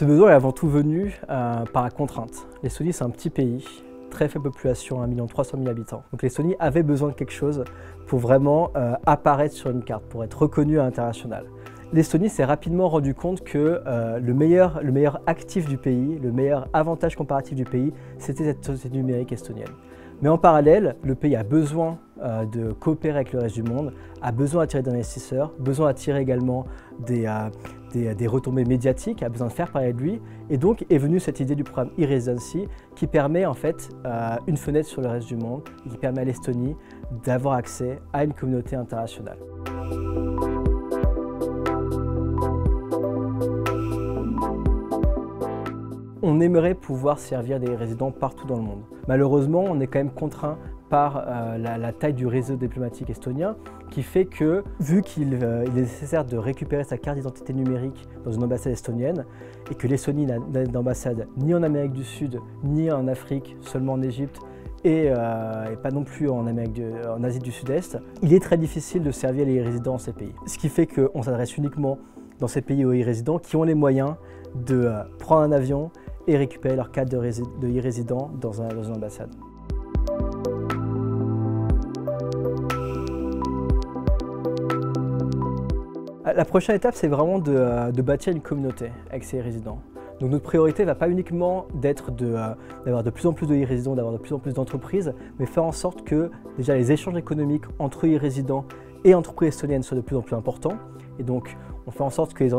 Ce besoin est avant tout venu euh, par la contrainte. L'Estonie, c'est un petit pays, très faible population, 1 300 000 habitants. Donc l'Estonie avait besoin de quelque chose pour vraiment euh, apparaître sur une carte, pour être reconnue à l'international. L'Estonie s'est rapidement rendu compte que euh, le, meilleur, le meilleur actif du pays, le meilleur avantage comparatif du pays, c'était cette société numérique estonienne. Mais en parallèle, le pays a besoin de coopérer avec le reste du monde, a besoin d'attirer des investisseurs, besoin d'attirer également des, des, retombées médiatiques, a besoin de faire parler de lui. Et donc est venue cette idée du programme e-residency qui permet en fait euh, une fenêtre sur le reste du monde qui permet à l'Estonie d'avoir accès à une communauté internationale. On aimerait pouvoir servir des résidents partout dans le monde. Malheureusement, on est quand même contraint par euh, la, taille du réseau diplomatique estonien, qui fait que, vu qu'il euh, est nécessaire de récupérer sa carte d'identité numérique dans une ambassade estonienne, et que l'Estonie n'a d'ambassade ni en Amérique du Sud, ni en Afrique, seulement en Égypte, et, euh, pas non plus en, Asie du Sud-Est, il est très difficile de servir les résidents dans ces pays. Ce qui fait qu'on s'adresse uniquement dans ces pays aux e-résidents qui ont les moyens de prendre un avion et récupérer leur carte de, e-résident dans une ambassade. La prochaine étape, c'est vraiment euh, de, bâtir une communauté avec ces résidents. Donc notre priorité ne va pas uniquement d'être euh, d'avoir de, plus en plus de e-résidents, d'avoir de plus en plus d'entreprises, mais faire en sorte que déjà les échanges économiques entre e-résidents et entreprises estoniennes soient de plus en plus importants. Et donc on fait en sorte que les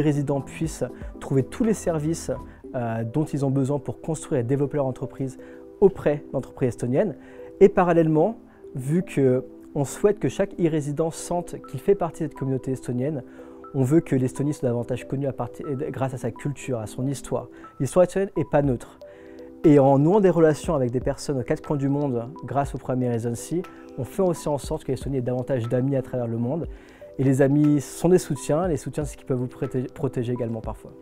e-résidents puissent trouver tous les services euh, dont ils ont besoin pour construire et développer leur entreprise auprès d'entreprises estoniennes. Et parallèlement, vu qu'on souhaite que chaque e-résident sente qu'il fait partie de cette communauté estonienne, on veut que l'Estonie soit davantage connue grâce à sa culture, à son histoire. L'histoire estonienne n'est pas neutre. Et en nouant des relations avec des personnes aux quatre coins du monde grâce au premier Residency, on fait aussi en sorte que l'Estonie ait davantage d'amis à travers le monde. Et les amis sont des soutiens, les soutiens c'est ce qui peuvent vous protéger également parfois.